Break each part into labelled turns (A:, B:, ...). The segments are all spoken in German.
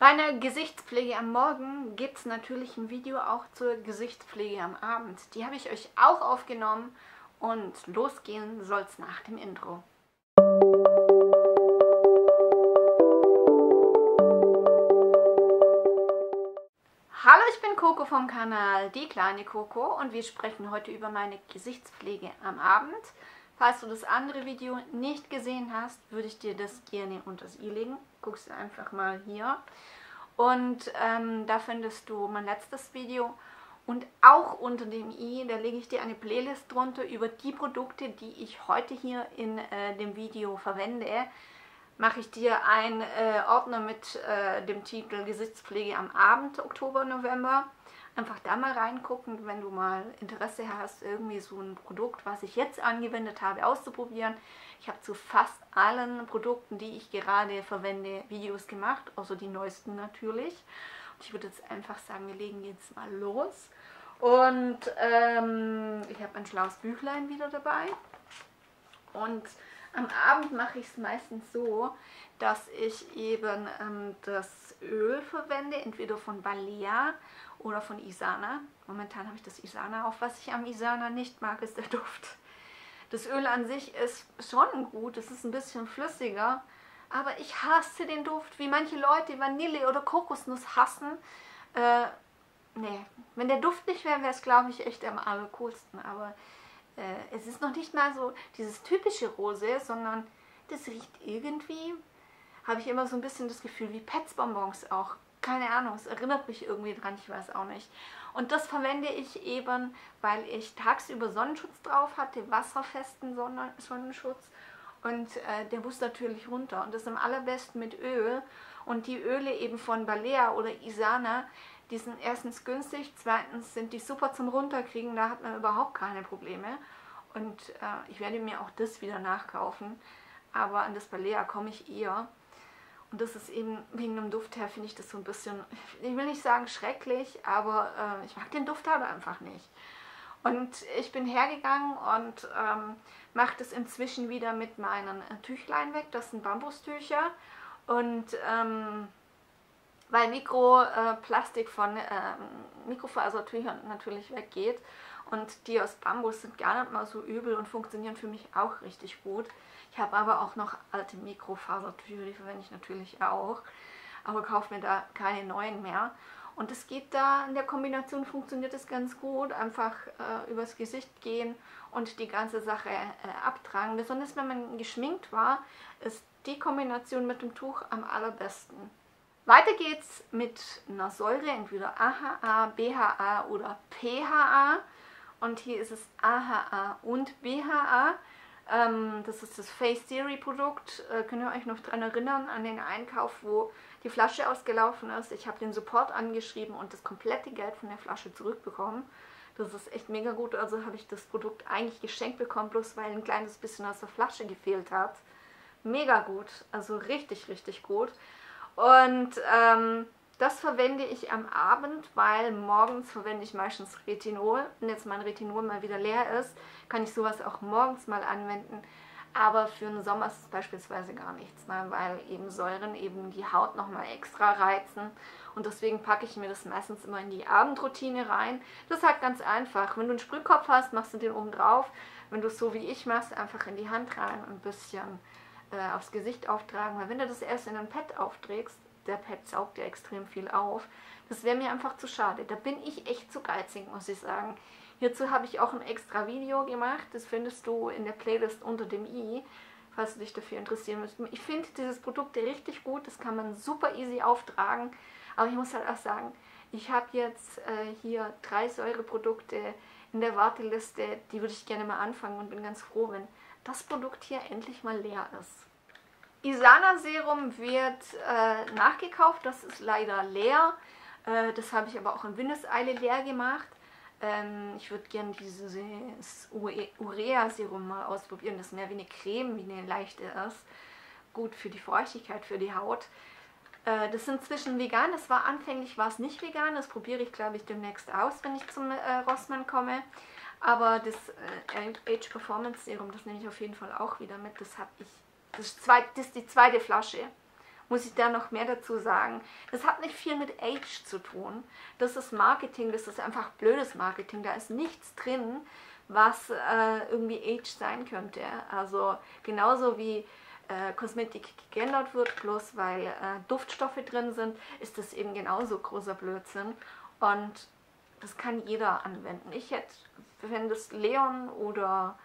A: Bei einer Gesichtspflege am Morgen gibt es natürlich ein Video auch zur Gesichtspflege am Abend. Die habe ich euch auch aufgenommen und losgehen soll es nach dem Intro. Hallo, ich bin Coco vom Kanal Die kleine Coco und wir sprechen heute über meine Gesichtspflege am Abend. Falls du das andere Video nicht gesehen hast, würde ich dir das gerne unter das i legen. Guckst du einfach mal hier. Und ähm, da findest du mein letztes Video. Und auch unter dem i, da lege ich dir eine Playlist drunter über die Produkte, die ich heute hier in äh, dem Video verwende. Mache ich dir einen äh, Ordner mit äh, dem Titel Gesichtspflege am Abend, Oktober, November einfach da mal reingucken, wenn du mal Interesse hast, irgendwie so ein Produkt, was ich jetzt angewendet habe, auszuprobieren. Ich habe zu fast allen Produkten, die ich gerade verwende, Videos gemacht, außer die neuesten natürlich. Und ich würde jetzt einfach sagen, wir legen jetzt mal los. Und ähm, ich habe ein schlaues Büchlein wieder dabei. Und am Abend mache ich es meistens so, dass ich eben ähm, das Öl verwende, entweder von Balea oder von Isana. Momentan habe ich das Isana auf. Was ich am Isana nicht mag, ist der Duft. Das Öl an sich ist schon gut, es ist ein bisschen flüssiger, aber ich hasse den Duft, wie manche Leute Vanille oder Kokosnuss hassen. Äh, nee, wenn der Duft nicht wäre, wäre es, glaube ich, echt am allercoolsten. Aber äh, es ist noch nicht mal so dieses typische Rose, sondern das riecht irgendwie, habe ich immer so ein bisschen das Gefühl, wie Petsbonbons auch keine Ahnung, es erinnert mich irgendwie dran, ich weiß auch nicht. Und das verwende ich eben, weil ich tagsüber Sonnenschutz drauf hatte, wasserfesten Sonnen Sonnenschutz. Und äh, der muss natürlich runter. Und das am allerbesten mit Öl. Und die Öle eben von Balea oder Isana, die sind erstens günstig, zweitens sind die super zum Runterkriegen, da hat man überhaupt keine Probleme. Und äh, ich werde mir auch das wieder nachkaufen. Aber an das Balea komme ich eher. Und das ist eben wegen dem Duft her, finde ich das so ein bisschen, ich will nicht sagen schrecklich, aber äh, ich mag den Duft halt einfach nicht. Und ich bin hergegangen und ähm, mache das inzwischen wieder mit meinen äh, Tüchlein weg. Das sind Bambustücher. Und ähm, weil Mikroplastik äh, von äh, Mikrofasertüchern natürlich weggeht und die aus Bambus sind gar nicht mal so übel und funktionieren für mich auch richtig gut. Ich habe aber auch noch alte Mikrofasertücher, die verwende ich natürlich auch, aber kaufe mir da keine neuen mehr. Und es geht da, in der Kombination funktioniert es ganz gut, einfach äh, übers Gesicht gehen und die ganze Sache äh, abtragen. Besonders wenn man geschminkt war, ist die Kombination mit dem Tuch am allerbesten. Weiter geht's mit einer Säure, entweder AHA, BHA oder PHA. Und hier ist es AHA und BHA. Ähm, das ist das Face Theory Produkt. Äh, könnt ihr euch noch daran erinnern, an den Einkauf, wo die Flasche ausgelaufen ist? Ich habe den Support angeschrieben und das komplette Geld von der Flasche zurückbekommen. Das ist echt mega gut. Also habe ich das Produkt eigentlich geschenkt bekommen, bloß weil ein kleines bisschen aus der Flasche gefehlt hat. Mega gut. Also richtig, richtig gut. Und ähm, das verwende ich am Abend, weil morgens verwende ich meistens Retinol. Wenn jetzt mein Retinol mal wieder leer ist, kann ich sowas auch morgens mal anwenden. Aber für den Sommer ist es beispielsweise gar nichts, ne? weil eben Säuren eben die Haut nochmal extra reizen. Und deswegen packe ich mir das meistens immer in die Abendroutine rein. Das ist halt ganz einfach. Wenn du einen Sprühkopf hast, machst du den oben drauf. Wenn du es so wie ich machst, einfach in die Hand rein und ein bisschen äh, aufs Gesicht auftragen. Weil wenn du das erst in ein Pad aufträgst, der Pad saugt ja extrem viel auf. Das wäre mir einfach zu schade. Da bin ich echt zu geizig, muss ich sagen. Hierzu habe ich auch ein extra Video gemacht. Das findest du in der Playlist unter dem i, falls du dich dafür interessieren müsst. Ich finde dieses Produkt richtig gut. Das kann man super easy auftragen. Aber ich muss halt auch sagen, ich habe jetzt äh, hier drei Säureprodukte in der Warteliste. Die würde ich gerne mal anfangen und bin ganz froh, wenn das Produkt hier endlich mal leer ist. Isana Serum wird äh, nachgekauft, das ist leider leer. Äh, das habe ich aber auch in Windeseile leer gemacht. Ähm, ich würde gerne dieses Urea Serum mal ausprobieren. Das ist mehr wie eine Creme, wie eine leichte ist. Gut für die Feuchtigkeit, für die Haut. Äh, das ist inzwischen vegan. Das war anfänglich war es nicht vegan. Das probiere ich glaube ich demnächst aus, wenn ich zum äh, Rossmann komme. Aber das äh, Age Performance Serum, das nehme ich auf jeden Fall auch wieder mit. Das habe ich das ist, zwei, das ist die zweite Flasche. muss ich da noch mehr dazu sagen. Das hat nicht viel mit Age zu tun. Das ist Marketing, das ist einfach blödes Marketing. Da ist nichts drin, was äh, irgendwie Age sein könnte. Also genauso wie äh, Kosmetik geändert wird, bloß weil äh, Duftstoffe drin sind, ist das eben genauso großer Blödsinn. Und das kann jeder anwenden. Ich hätte, wenn das Leon oder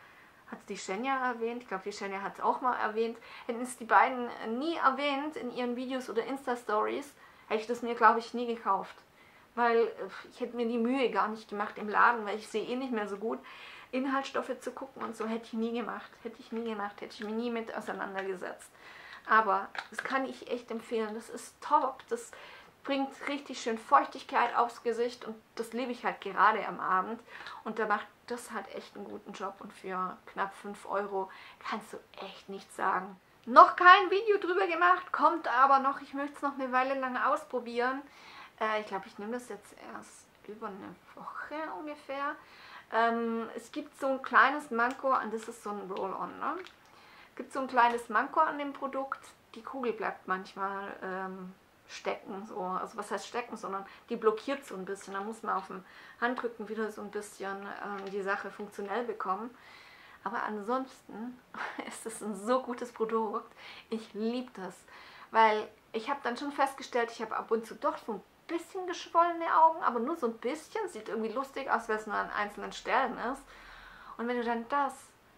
A: hat die Shenya erwähnt, ich glaube, die Shenya hat es auch mal erwähnt, hätten es die beiden nie erwähnt in ihren Videos oder Insta-Stories, hätte ich das mir, glaube ich, nie gekauft. Weil äh, ich hätte mir die Mühe gar nicht gemacht im Laden, weil ich sehe eh nicht mehr so gut. Inhaltsstoffe zu gucken und so hätte ich nie gemacht. Hätte ich nie gemacht, hätte ich mich nie mit auseinandergesetzt. Aber das kann ich echt empfehlen. Das ist top. Das bringt richtig schön Feuchtigkeit aufs Gesicht und das liebe ich halt gerade am Abend. Und da macht das halt echt einen guten Job und für knapp 5 Euro kannst du echt nichts sagen. Noch kein Video drüber gemacht, kommt aber noch. Ich möchte es noch eine Weile lang ausprobieren. Äh, ich glaube, ich nehme das jetzt erst über eine Woche ungefähr. Ähm, es gibt so ein kleines Manko, und das ist so ein Roll-On. Ne? Gibt so ein kleines Manko an dem Produkt. Die Kugel bleibt manchmal ähm, stecken, so, also was heißt stecken, sondern die blockiert so ein bisschen. Da muss man auf dem Handrücken wieder so ein bisschen ähm, die Sache funktionell bekommen. Aber ansonsten ist es ein so gutes Produkt. Ich liebe das, weil ich habe dann schon festgestellt, ich habe ab und zu doch so ein bisschen geschwollene Augen, aber nur so ein bisschen. Sieht irgendwie lustig aus, weil es nur an einzelnen Stellen ist. Und wenn du dann das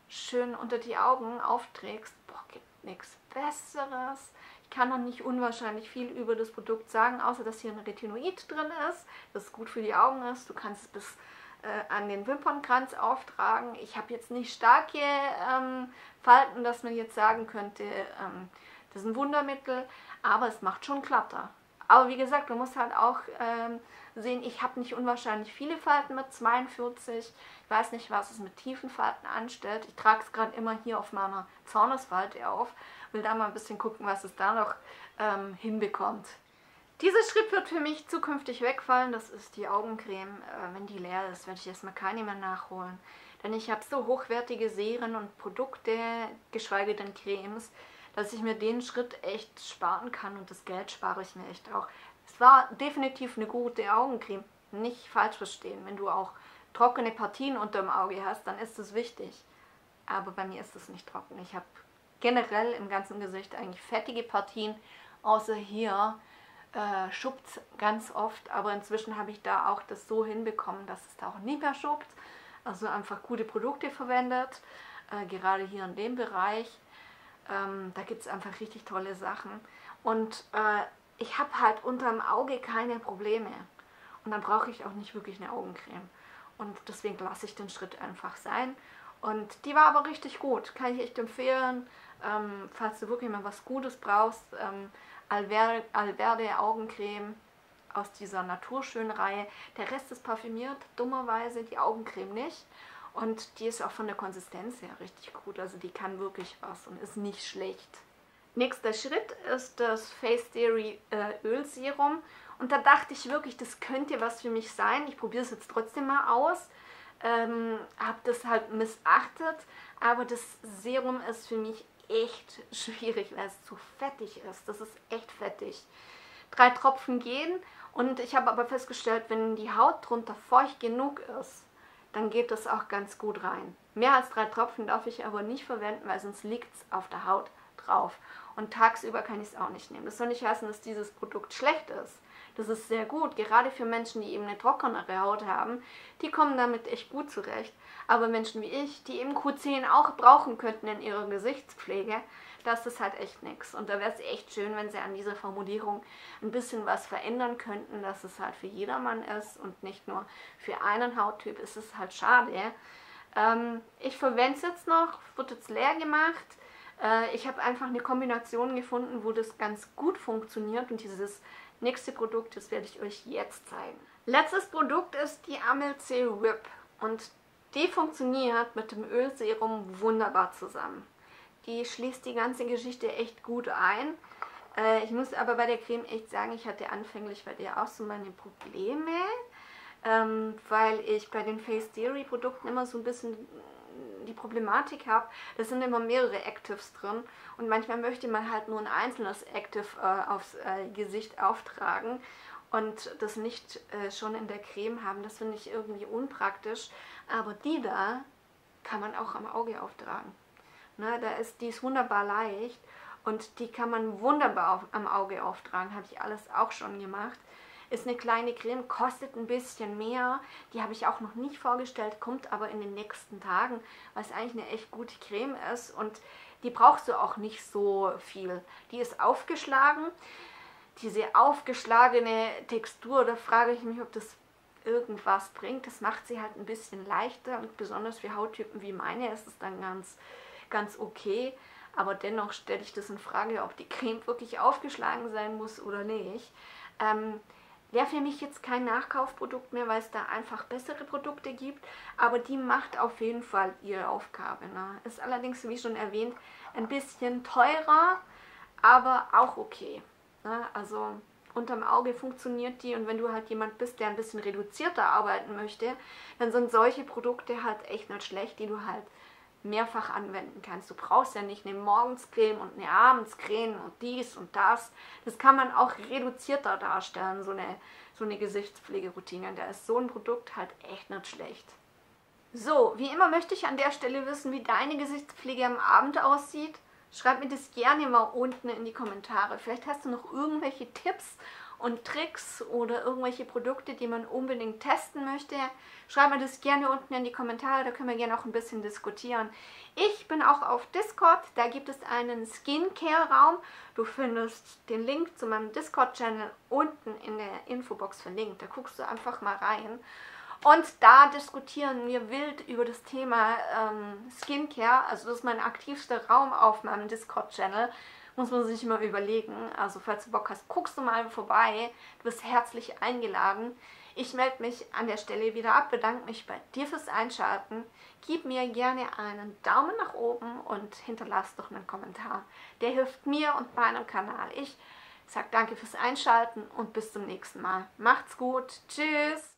A: schön unter die Augen aufträgst, boah, gibt nichts Besseres. Ich kann noch nicht unwahrscheinlich viel über das Produkt sagen, außer dass hier ein Retinoid drin ist, das gut für die Augen ist. Du kannst es bis äh, an den Wimpernkranz auftragen. Ich habe jetzt nicht starke ähm, Falten, dass man jetzt sagen könnte, ähm, das ist ein Wundermittel, aber es macht schon Klatter. Aber wie gesagt, man muss halt auch ähm, sehen, ich habe nicht unwahrscheinlich viele Falten mit 42. Ich weiß nicht, was es mit tiefen Falten anstellt. Ich trage es gerade immer hier auf meiner Zornesfalte auf will da mal ein bisschen gucken, was es da noch ähm, hinbekommt. Dieser Schritt wird für mich zukünftig wegfallen. Das ist die Augencreme. Äh, wenn die leer ist, werde ich erstmal keine mehr nachholen. Denn ich habe so hochwertige Serien und Produkte, geschweige denn Cremes, dass ich mir den Schritt echt sparen kann und das Geld spare ich mir echt auch. Es war definitiv eine gute Augencreme. Nicht falsch verstehen. Wenn du auch trockene Partien unter dem Auge hast, dann ist es wichtig. Aber bei mir ist es nicht trocken. Ich habe generell im ganzen Gesicht eigentlich fettige Partien, außer hier äh, schuppt ganz oft, aber inzwischen habe ich da auch das so hinbekommen, dass es da auch nicht mehr schuppt. Also einfach gute Produkte verwendet, äh, gerade hier in dem Bereich. Ähm, da gibt es einfach richtig tolle Sachen. Und äh, ich habe halt unter dem Auge keine Probleme. Und dann brauche ich auch nicht wirklich eine Augencreme. Und deswegen lasse ich den Schritt einfach sein. Und die war aber richtig gut, kann ich echt empfehlen. Ähm, falls du wirklich mal was Gutes brauchst, ähm, Alverde, Alverde Augencreme aus dieser Naturschön-Reihe. Der Rest ist parfümiert, dummerweise die Augencreme nicht. Und die ist auch von der Konsistenz her richtig gut. Also die kann wirklich was und ist nicht schlecht. Nächster Schritt ist das Face Theory äh, Ölserum. Und da dachte ich wirklich, das könnte was für mich sein. Ich probiere es jetzt trotzdem mal aus. Ähm, habe das halt missachtet. Aber das Serum ist für mich echt schwierig, weil es zu fettig ist. Das ist echt fettig. Drei Tropfen gehen und ich habe aber festgestellt, wenn die Haut drunter feucht genug ist, dann geht das auch ganz gut rein. Mehr als drei Tropfen darf ich aber nicht verwenden, weil sonst liegt es auf der Haut drauf. Und tagsüber kann ich es auch nicht nehmen. Das soll nicht heißen, dass dieses Produkt schlecht ist. Das ist sehr gut, gerade für Menschen, die eben eine trockenere Haut haben. Die kommen damit echt gut zurecht. Aber Menschen wie ich, die eben Q10 auch brauchen könnten in ihrer Gesichtspflege, das ist halt echt nichts. Und da wäre es echt schön, wenn sie an dieser Formulierung ein bisschen was verändern könnten, dass es halt für jedermann ist und nicht nur für einen Hauttyp. Es ist halt schade. Ähm, ich verwende es jetzt noch, wird jetzt leer gemacht. Äh, ich habe einfach eine Kombination gefunden, wo das ganz gut funktioniert und dieses nächste Produkt, das werde ich euch jetzt zeigen. Letztes Produkt ist die Amel C Whip und die funktioniert mit dem Ölserum wunderbar zusammen. Die schließt die ganze Geschichte echt gut ein. Äh, ich muss aber bei der Creme echt sagen, ich hatte anfänglich bei der auch so meine Probleme, ähm, weil ich bei den Face Theory Produkten immer so ein bisschen die Problematik habe, da sind immer mehrere Actives drin und manchmal möchte man halt nur ein einzelnes Active äh, aufs äh, Gesicht auftragen und das nicht äh, schon in der Creme haben. Das finde ich irgendwie unpraktisch. Aber die da kann man auch am Auge auftragen. Ne, da ist, die ist wunderbar leicht und die kann man wunderbar auf, am Auge auftragen. Habe ich alles auch schon gemacht. Ist eine kleine Creme, kostet ein bisschen mehr. Die habe ich auch noch nicht vorgestellt, kommt aber in den nächsten Tagen, weil es eigentlich eine echt gute Creme ist und die brauchst du auch nicht so viel. Die ist aufgeschlagen. Diese aufgeschlagene Textur, da frage ich mich, ob das irgendwas bringt. Das macht sie halt ein bisschen leichter und besonders für Hauttypen wie meine ist es dann ganz, ganz okay. Aber dennoch stelle ich das in Frage, ob die Creme wirklich aufgeschlagen sein muss oder nicht. Ähm, Wäre für mich jetzt kein Nachkaufprodukt mehr, weil es da einfach bessere Produkte gibt, aber die macht auf jeden Fall ihre Aufgabe. Ne? Ist allerdings, wie schon erwähnt, ein bisschen teurer, aber auch okay. Ne? Also unterm Auge funktioniert die und wenn du halt jemand bist, der ein bisschen reduzierter arbeiten möchte, dann sind solche Produkte halt echt nicht schlecht, die du halt mehrfach anwenden kannst. Du brauchst ja nicht eine Morgenscreme und eine Abendscreme und dies und das. Das kann man auch reduzierter darstellen, so eine, so eine Gesichtspflegeroutine. Da ist so ein Produkt halt echt nicht schlecht. So, wie immer möchte ich an der Stelle wissen, wie deine Gesichtspflege am Abend aussieht. Schreib mir das gerne mal unten in die Kommentare. Vielleicht hast du noch irgendwelche Tipps und Tricks oder irgendwelche Produkte, die man unbedingt testen möchte, schreib mir das gerne unten in die Kommentare, da können wir gerne auch ein bisschen diskutieren. Ich bin auch auf Discord, da gibt es einen Skincare-Raum. Du findest den Link zu meinem Discord-Channel unten in der Infobox verlinkt. Da guckst du einfach mal rein. Und da diskutieren wir wild über das Thema ähm, Skincare. Also das ist mein aktivster Raum auf meinem Discord-Channel muss man sich immer überlegen. Also falls du Bock hast, guckst du mal vorbei. Du bist herzlich eingeladen. Ich melde mich an der Stelle wieder ab, bedanke mich bei dir fürs Einschalten. Gib mir gerne einen Daumen nach oben und hinterlass doch einen Kommentar. Der hilft mir und meinem Kanal. Ich sage danke fürs Einschalten und bis zum nächsten Mal. Macht's gut. Tschüss.